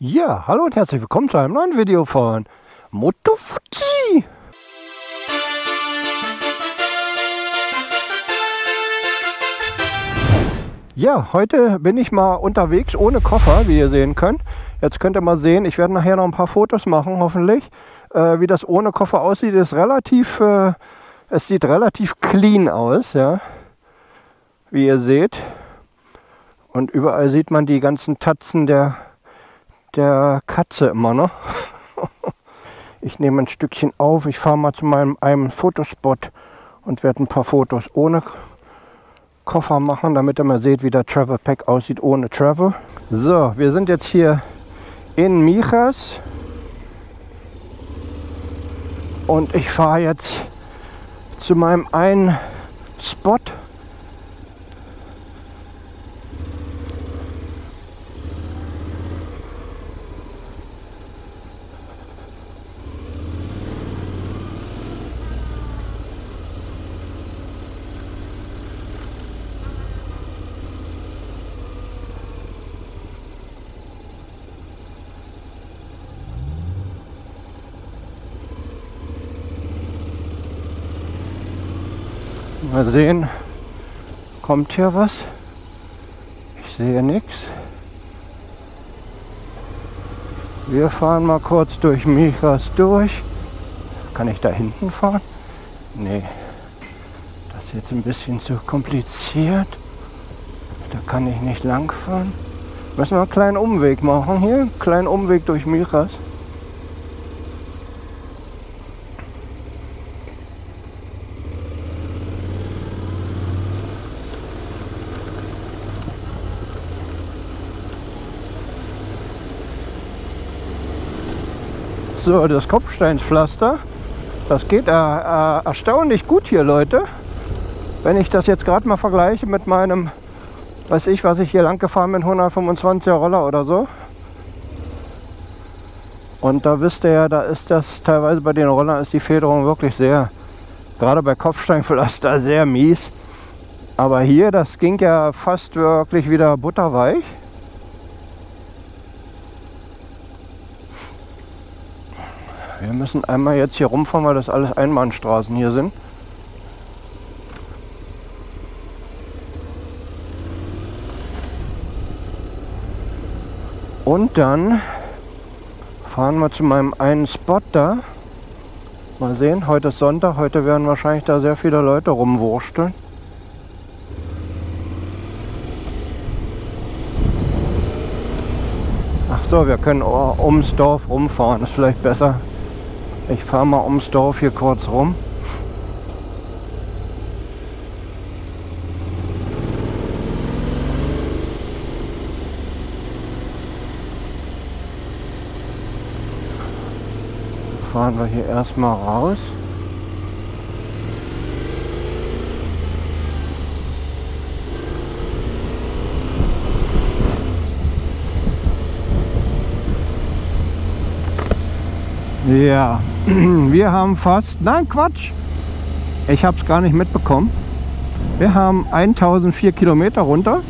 Ja, hallo und herzlich willkommen zu einem neuen Video von Moto Fuji. Ja, heute bin ich mal unterwegs ohne Koffer, wie ihr sehen könnt. Jetzt könnt ihr mal sehen, ich werde nachher noch ein paar Fotos machen, hoffentlich. Äh, wie das ohne Koffer aussieht, ist relativ, äh, es sieht relativ clean aus, ja. Wie ihr seht. Und überall sieht man die ganzen Tatzen der der Katze immer noch. Ich nehme ein Stückchen auf. Ich fahre mal zu meinem einem Fotospot und werde ein paar Fotos ohne Koffer machen, damit ihr mal seht, wie der Travel Pack aussieht ohne Travel. So, wir sind jetzt hier in Michas und ich fahre jetzt zu meinem einen Spot Mal sehen, kommt hier was? Ich sehe nichts. Wir fahren mal kurz durch Michas durch. Kann ich da hinten fahren? Nee. Das ist jetzt ein bisschen zu kompliziert. Da kann ich nicht lang fahren. Müssen wir einen kleinen Umweg machen hier. Kleinen Umweg durch Michas. So, das Kopfsteinspflaster, das geht äh, äh, erstaunlich gut hier, Leute. Wenn ich das jetzt gerade mal vergleiche mit meinem, weiß ich, was ich hier lang gefahren bin, 125er Roller oder so. Und da wisst ihr ja, da ist das teilweise bei den Rollern ist die Federung wirklich sehr, gerade bei Kopfsteinpflaster sehr mies. Aber hier, das ging ja fast wirklich wieder butterweich. Wir müssen einmal jetzt hier rumfahren, weil das alles Einbahnstraßen hier sind. Und dann fahren wir zu meinem einen Spot da. Mal sehen, heute ist Sonntag, heute werden wahrscheinlich da sehr viele Leute rumwursteln. Ach so, wir können ums Dorf rumfahren, ist vielleicht besser. Ich fahre mal ums Dorf hier kurz rum. Fahren wir hier erstmal raus. Ja, wir haben fast, nein Quatsch, ich habe es gar nicht mitbekommen. Wir haben 1004 Kilometer runter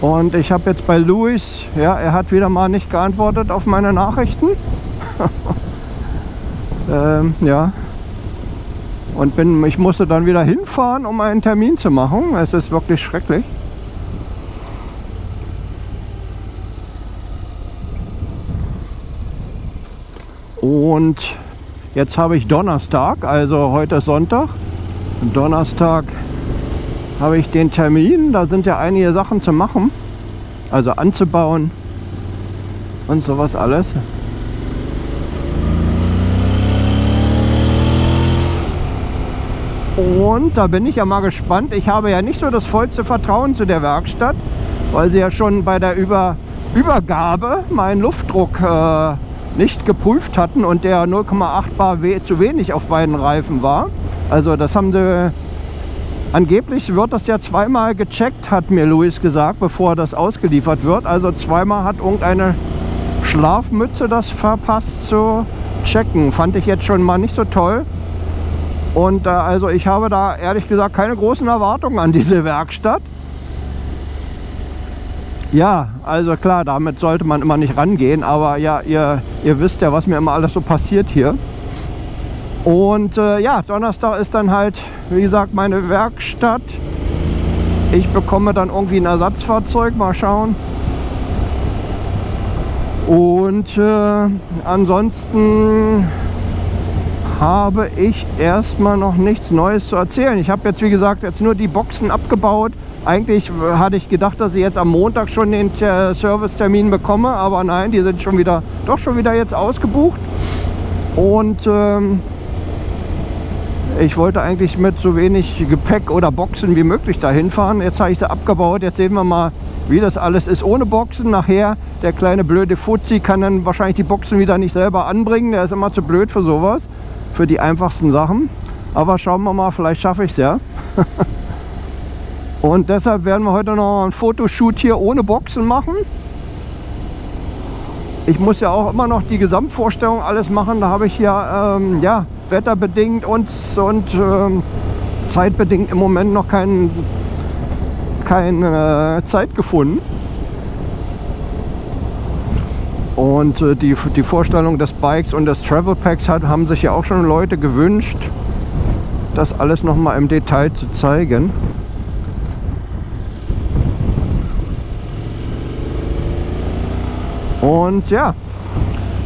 und ich habe jetzt bei Luis, ja, er hat wieder mal nicht geantwortet auf meine Nachrichten. ähm, ja, und bin, ich musste dann wieder hinfahren, um einen Termin zu machen. Es ist wirklich schrecklich. Und jetzt habe ich Donnerstag, also heute ist Sonntag. Und Donnerstag habe ich den Termin. Da sind ja einige Sachen zu machen. Also anzubauen und sowas alles. Und da bin ich ja mal gespannt. Ich habe ja nicht so das vollste Vertrauen zu der Werkstatt, weil sie ja schon bei der Über Übergabe meinen Luftdruck äh, nicht geprüft hatten und der 0,8 bar zu wenig auf beiden Reifen war. Also das haben sie Angeblich wird das ja zweimal gecheckt, hat mir Luis gesagt, bevor das ausgeliefert wird. Also zweimal hat irgendeine Schlafmütze das verpasst zu checken. Fand ich jetzt schon mal nicht so toll. Und äh, also ich habe da ehrlich gesagt keine großen Erwartungen an diese Werkstatt. Ja, also klar, damit sollte man immer nicht rangehen, aber ja, ihr, ihr wisst ja, was mir immer alles so passiert hier. Und äh, ja, Donnerstag ist dann halt, wie gesagt, meine Werkstatt. Ich bekomme dann irgendwie ein Ersatzfahrzeug, mal schauen. Und äh, ansonsten habe ich erstmal noch nichts Neues zu erzählen. Ich habe jetzt, wie gesagt, jetzt nur die Boxen abgebaut. Eigentlich hatte ich gedacht, dass ich jetzt am Montag schon den äh, Servicetermin bekomme, aber nein, die sind schon wieder, doch schon wieder jetzt ausgebucht. Und ähm, ich wollte eigentlich mit so wenig Gepäck oder Boxen wie möglich dahin fahren. Jetzt habe ich sie abgebaut. Jetzt sehen wir mal, wie das alles ist ohne Boxen. Nachher, der kleine blöde Fuzzi kann dann wahrscheinlich die Boxen wieder nicht selber anbringen. Der ist immer zu blöd für sowas, für die einfachsten Sachen. Aber schauen wir mal, vielleicht schaffe ich es ja. Und deshalb werden wir heute noch ein Fotoshoot hier ohne Boxen machen. Ich muss ja auch immer noch die Gesamtvorstellung alles machen. Da habe ich hier, ähm, ja, wetterbedingt und, und ähm, zeitbedingt im Moment noch kein, keine Zeit gefunden. Und äh, die, die Vorstellung des Bikes und des Travel Packs hat, haben sich ja auch schon Leute gewünscht, das alles noch mal im Detail zu zeigen. Und ja,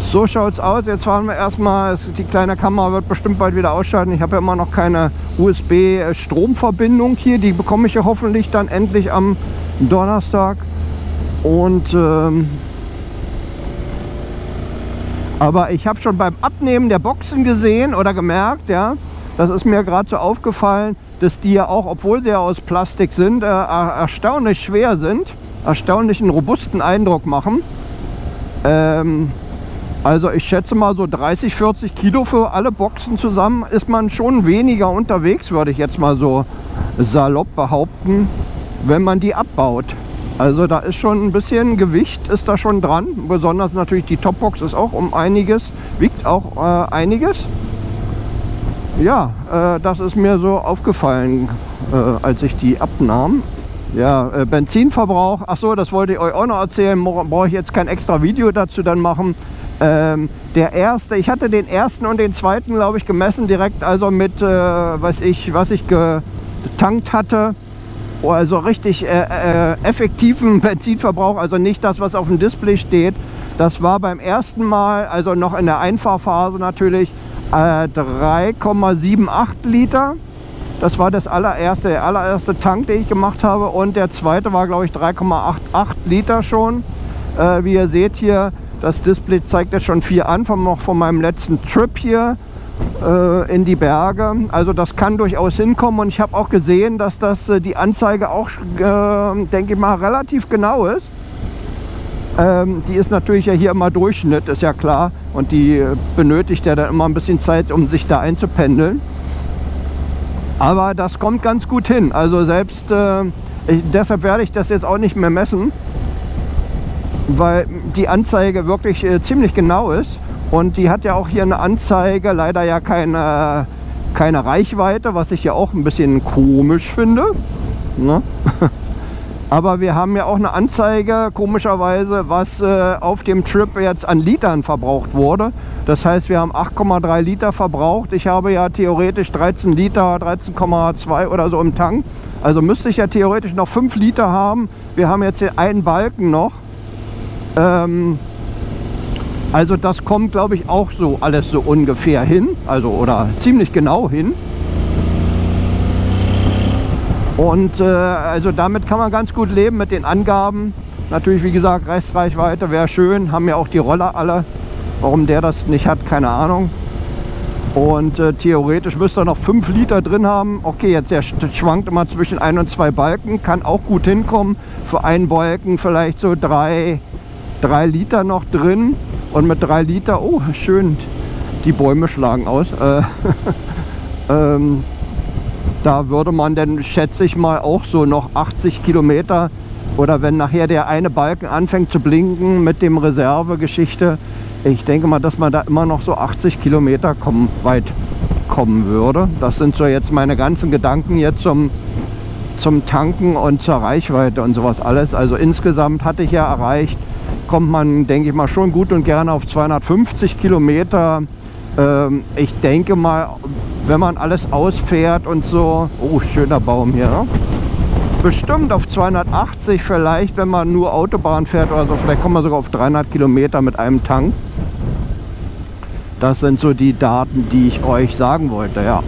so schaut es aus. Jetzt fahren wir erstmal, die kleine Kamera wird bestimmt bald wieder ausschalten. Ich habe ja immer noch keine USB-Stromverbindung hier. Die bekomme ich ja hoffentlich dann endlich am Donnerstag. Und ähm, aber ich habe schon beim Abnehmen der Boxen gesehen oder gemerkt, ja, das ist mir gerade so aufgefallen, dass die ja auch, obwohl sie ja aus Plastik sind, äh, erstaunlich schwer sind, erstaunlich einen robusten Eindruck machen. Ähm, also ich schätze mal so 30, 40 Kilo für alle Boxen zusammen ist man schon weniger unterwegs, würde ich jetzt mal so salopp behaupten, wenn man die abbaut. Also da ist schon ein bisschen Gewicht ist da schon dran. Besonders natürlich die Topbox ist auch um einiges, wiegt auch äh, einiges. Ja, äh, das ist mir so aufgefallen, äh, als ich die abnahm. Ja, äh, Benzinverbrauch, ach so, das wollte ich euch auch noch erzählen, brauche ich jetzt kein extra Video dazu dann machen. Ähm, der erste, ich hatte den ersten und den zweiten, glaube ich, gemessen, direkt also mit, äh, was ich, was ich getankt hatte. Also richtig äh, äh, effektiven Benzinverbrauch, also nicht das, was auf dem Display steht. Das war beim ersten Mal, also noch in der Einfahrphase natürlich, äh, 3,78 Liter. Das war das allererste, der allererste Tank, den ich gemacht habe. Und der zweite war, glaube ich, 3,88 Liter schon. Äh, wie ihr seht hier, das Display zeigt jetzt schon 4 an, von, von meinem letzten Trip hier äh, in die Berge. Also das kann durchaus hinkommen und ich habe auch gesehen, dass das äh, die Anzeige auch, äh, denke ich mal, relativ genau ist. Ähm, die ist natürlich ja hier immer Durchschnitt, ist ja klar. Und die äh, benötigt ja dann immer ein bisschen Zeit, um sich da einzupendeln. Aber das kommt ganz gut hin. Also selbst, äh, ich, deshalb werde ich das jetzt auch nicht mehr messen weil die Anzeige wirklich äh, ziemlich genau ist. Und die hat ja auch hier eine Anzeige, leider ja keine, keine Reichweite, was ich ja auch ein bisschen komisch finde. Ne? Aber wir haben ja auch eine Anzeige, komischerweise, was äh, auf dem Trip jetzt an Litern verbraucht wurde. Das heißt, wir haben 8,3 Liter verbraucht. Ich habe ja theoretisch 13 Liter, 13,2 oder so im Tank. Also müsste ich ja theoretisch noch 5 Liter haben. Wir haben jetzt hier einen Balken noch. Ähm, also das kommt, glaube ich, auch so alles so ungefähr hin, also oder ziemlich genau hin. Und äh, also damit kann man ganz gut leben mit den Angaben. Natürlich, wie gesagt, Restreichweite wäre schön, haben ja auch die Roller alle. Warum der das nicht hat, keine Ahnung. Und äh, theoretisch müsste er noch 5 Liter drin haben. Okay, jetzt der schwankt immer zwischen ein und zwei Balken, kann auch gut hinkommen. Für einen Balken vielleicht so drei, drei Liter noch drin und mit drei Liter, oh schön, die Bäume schlagen aus. Äh, ähm, da würde man dann, schätze ich mal, auch so noch 80 Kilometer oder wenn nachher der eine Balken anfängt zu blinken mit dem Reservegeschichte, ich denke mal, dass man da immer noch so 80 Kilometer kommen, weit kommen würde. Das sind so jetzt meine ganzen Gedanken jetzt zum zum Tanken und zur Reichweite und sowas alles. Also insgesamt hatte ich ja erreicht, kommt man, denke ich mal, schon gut und gerne auf 250 Kilometer. Ähm, ich denke mal, wenn man alles ausfährt und so, oh, schöner Baum hier, ne? bestimmt auf 280 vielleicht, wenn man nur Autobahn fährt oder so. Vielleicht kommt man sogar auf 300 Kilometer mit einem Tank. Das sind so die Daten, die ich euch sagen wollte, ja.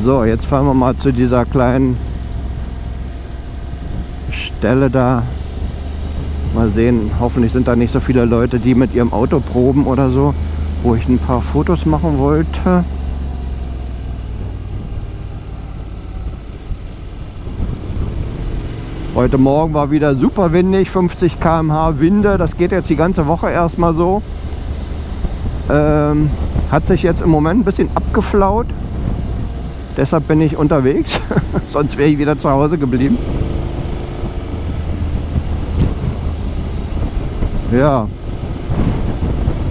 So, jetzt fahren wir mal zu dieser kleinen Stelle da. Mal sehen, hoffentlich sind da nicht so viele Leute, die mit ihrem Auto proben oder so, wo ich ein paar Fotos machen wollte. Heute Morgen war wieder super windig, 50 km/h Winde. Das geht jetzt die ganze Woche erstmal so. Ähm, hat sich jetzt im Moment ein bisschen abgeflaut. Deshalb bin ich unterwegs. Sonst wäre ich wieder zu Hause geblieben. Ja.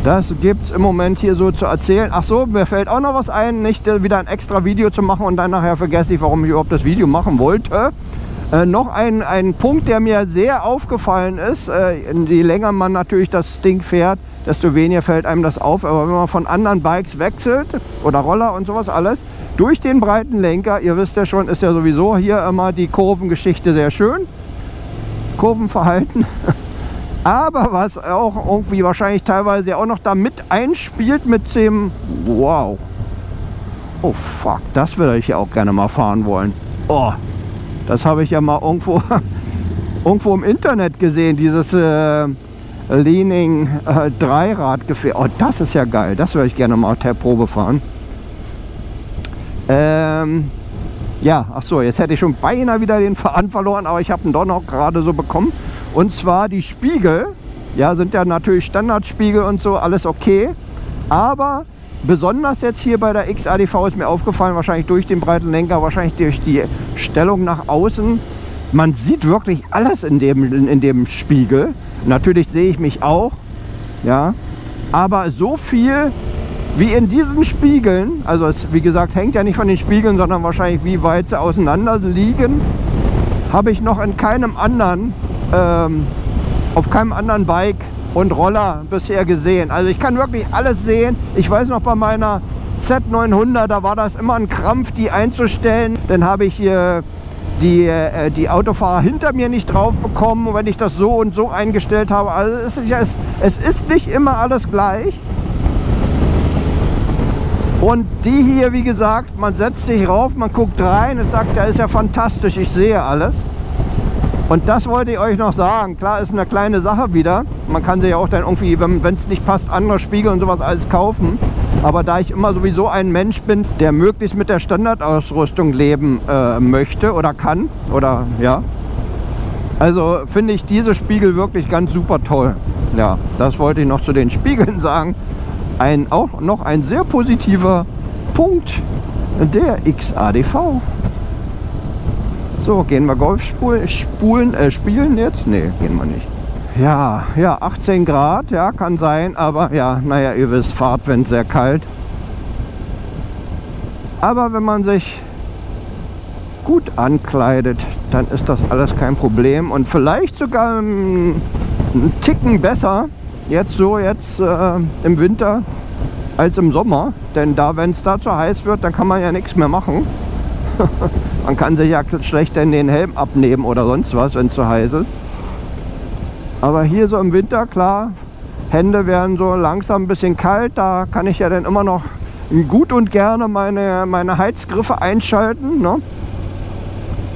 Das gibt es im Moment hier so zu erzählen. Ach so, mir fällt auch noch was ein, nicht äh, wieder ein extra Video zu machen und dann nachher vergesse ich, warum ich überhaupt das Video machen wollte. Äh, noch ein, ein Punkt, der mir sehr aufgefallen ist, äh, je länger man natürlich das Ding fährt, desto weniger fällt einem das auf. Aber wenn man von anderen Bikes wechselt oder Roller und sowas alles, durch den breiten Lenker, ihr wisst ja schon, ist ja sowieso hier immer die Kurvengeschichte sehr schön. Kurvenverhalten. Aber was auch irgendwie wahrscheinlich teilweise auch noch da mit einspielt mit dem... Wow. Oh fuck, das würde ich ja auch gerne mal fahren wollen. Oh, das habe ich ja mal irgendwo, irgendwo im Internet gesehen, dieses äh, Leaning äh, Dreiradgefährt. Oh, das ist ja geil. Das würde ich gerne mal der Probe fahren. Ähm, ja, ach so, jetzt hätte ich schon beinahe wieder den Faden verloren, aber ich habe ihn doch noch gerade so bekommen. Und zwar die Spiegel, ja, sind ja natürlich Standardspiegel und so, alles okay. Aber besonders jetzt hier bei der XADV ist mir aufgefallen, wahrscheinlich durch den breiten Lenker, wahrscheinlich durch die Stellung nach außen. Man sieht wirklich alles in dem, in dem Spiegel. Natürlich sehe ich mich auch, ja. Aber so viel wie in diesen Spiegeln, also es wie gesagt hängt ja nicht von den Spiegeln, sondern wahrscheinlich wie weit sie auseinander liegen, habe ich noch in keinem anderen, ähm, auf keinem anderen Bike und Roller bisher gesehen. Also ich kann wirklich alles sehen. Ich weiß noch bei meiner Z900, da war das immer ein Krampf, die einzustellen. Dann habe ich hier die, äh, die Autofahrer hinter mir nicht drauf bekommen, wenn ich das so und so eingestellt habe. Also es ist, es ist nicht immer alles gleich. Und die hier, wie gesagt, man setzt sich rauf, man guckt rein und sagt, da ist ja fantastisch, ich sehe alles. Und das wollte ich euch noch sagen. Klar, ist eine kleine Sache wieder. Man kann sich ja auch dann irgendwie, wenn es nicht passt, andere Spiegel und sowas alles kaufen. Aber da ich immer sowieso ein Mensch bin, der möglichst mit der Standardausrüstung leben äh, möchte oder kann, oder ja, also finde ich diese Spiegel wirklich ganz super toll. Ja, das wollte ich noch zu den Spiegeln sagen ein, auch noch ein sehr positiver Punkt der XADV. So, gehen wir Golf spulen, äh, spielen jetzt? Ne, gehen wir nicht. Ja, ja, 18 Grad, ja, kann sein, aber ja, naja, ihr wisst, Fahrtwind sehr kalt. Aber wenn man sich gut ankleidet, dann ist das alles kein Problem und vielleicht sogar einen Ticken besser, jetzt so jetzt äh, im Winter als im Sommer. Denn da, wenn es da zu heiß wird, dann kann man ja nichts mehr machen. man kann sich ja schlecht in den Helm abnehmen oder sonst was, wenn es zu heiß ist. Aber hier so im Winter, klar, Hände werden so langsam ein bisschen kalt. Da kann ich ja dann immer noch gut und gerne meine, meine Heizgriffe einschalten. Ne?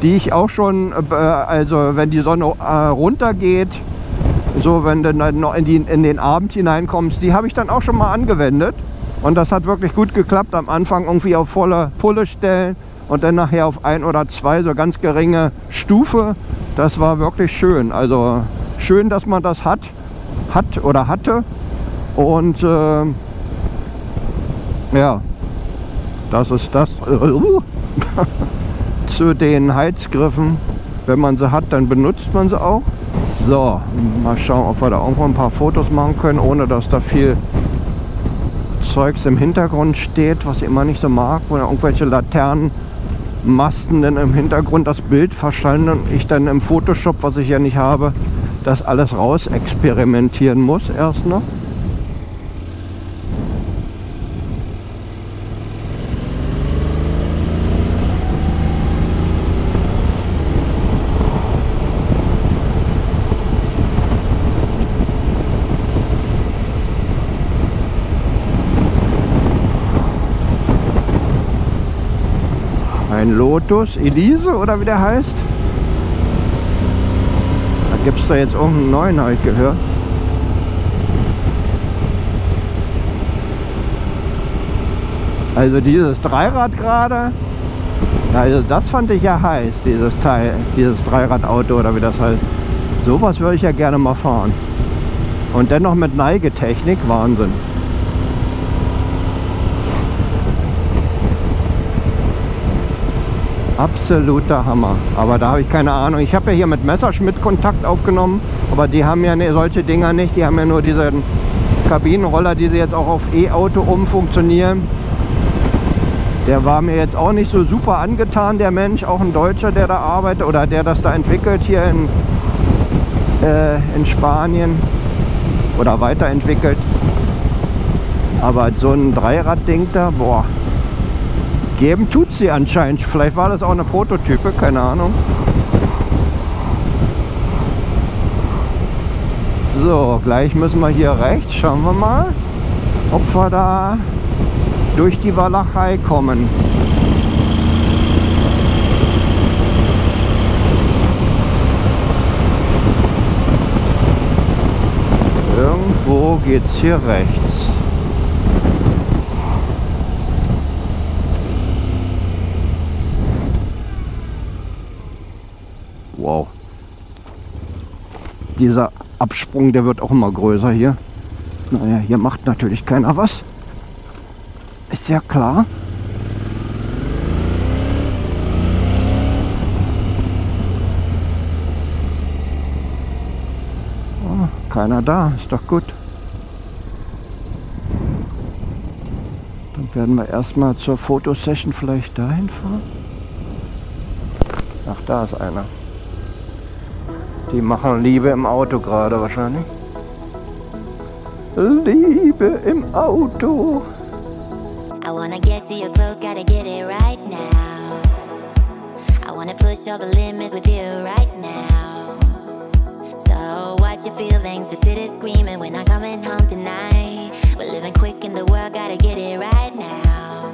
Die ich auch schon, äh, also wenn die Sonne äh, runtergeht, so wenn du dann noch in, die, in den Abend hineinkommst, die habe ich dann auch schon mal angewendet. Und das hat wirklich gut geklappt. Am Anfang irgendwie auf volle Pulle stellen und dann nachher auf ein oder zwei so ganz geringe Stufe. Das war wirklich schön. Also schön, dass man das hat, hat oder hatte. Und äh, ja, das ist das. Zu den Heizgriffen, wenn man sie hat, dann benutzt man sie auch. So, mal schauen, ob wir da irgendwo ein paar Fotos machen können, ohne dass da viel Zeugs im Hintergrund steht, was ich immer nicht so mag, wo irgendwelche Laternenmasten dann im Hintergrund das Bild verschallen und ich dann im Photoshop, was ich ja nicht habe, das alles raus experimentieren muss erst noch. Ein Lotus Elise oder wie der heißt. Da gibt es da jetzt irgendeinen neuen, habe ich gehört. Also dieses Dreirad gerade, also das fand ich ja heiß, dieses Teil, dieses Dreiradauto oder wie das heißt. Sowas würde ich ja gerne mal fahren. Und dennoch mit Neigetechnik, Wahnsinn. Absoluter Hammer. Aber da habe ich keine Ahnung. Ich habe ja hier mit Messerschmitt Kontakt aufgenommen, aber die haben ja ne, solche Dinger nicht. Die haben ja nur diesen Kabinenroller, die sie jetzt auch auf E-Auto umfunktionieren. Der war mir jetzt auch nicht so super angetan, der Mensch, auch ein Deutscher, der da arbeitet oder der das da entwickelt hier in, äh, in Spanien oder weiterentwickelt. Aber so ein Dreirad-Ding da, boah, Geben tut sie anscheinend. Vielleicht war das auch eine Prototype, keine Ahnung. So, gleich müssen wir hier rechts. Schauen wir mal, ob wir da durch die Walachei kommen. Irgendwo geht's hier rechts. Wow. Dieser Absprung, der wird auch immer größer hier. Naja, hier macht natürlich keiner was. Ist ja klar. Oh, keiner da, ist doch gut. Dann werden wir erstmal zur Fotosession vielleicht dahin fahren. Ach, da ist einer. Die machen Liebe im Auto gerade wahrscheinlich. Liebe im Auto. I wanna get to your clothes, gotta get it right now. I wanna push all the limits with you right now. So watch your feelings, the city's screaming, we're not coming home tonight. We're living quick in the world, gotta get it right now.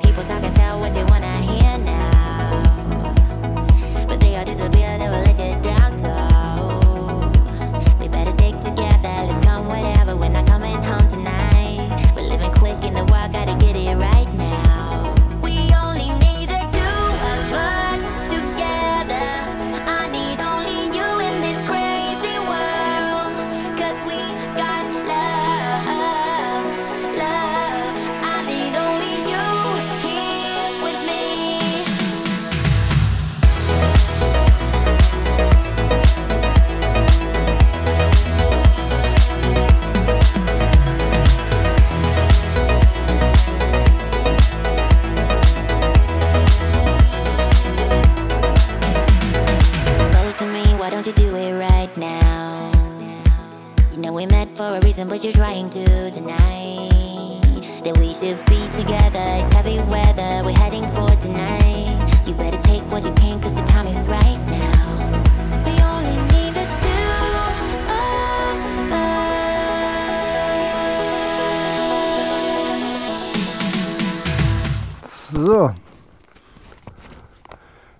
People talk and tell what you wanna hear now. But they all disappear, they So.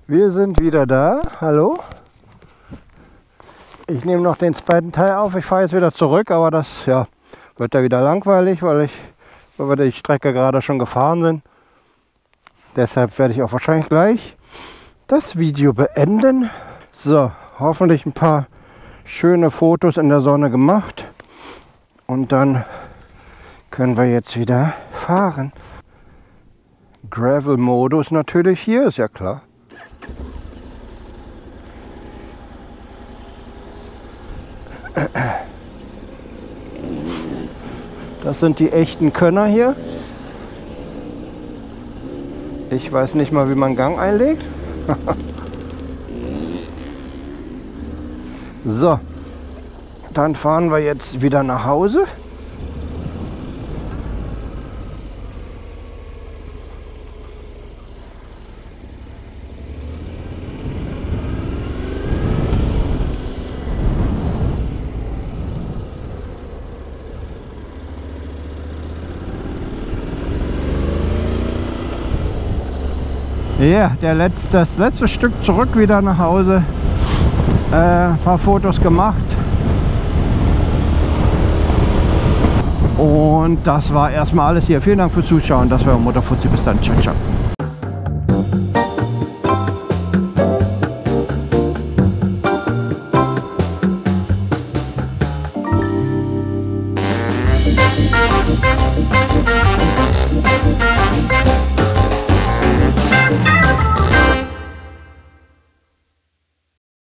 Wir sind wieder da. Hallo. Ich nehme noch den zweiten Teil auf. Ich fahre jetzt wieder zurück, aber das ja, wird da wieder langweilig, weil, ich, weil wir die Strecke gerade schon gefahren sind. Deshalb werde ich auch wahrscheinlich gleich das Video beenden. So, hoffentlich ein paar schöne Fotos in der Sonne gemacht. Und dann können wir jetzt wieder fahren. Gravel-Modus natürlich hier, ist ja klar. Das sind die echten Könner hier. Ich weiß nicht mal, wie man Gang einlegt. so, dann fahren wir jetzt wieder nach Hause. Ja, der letzte, das letzte Stück zurück wieder nach Hause. Äh, ein paar Fotos gemacht. Und das war erstmal alles hier. Vielen Dank fürs Zuschauen. Das war Motorfuzzi. Bis dann. Ciao, ciao.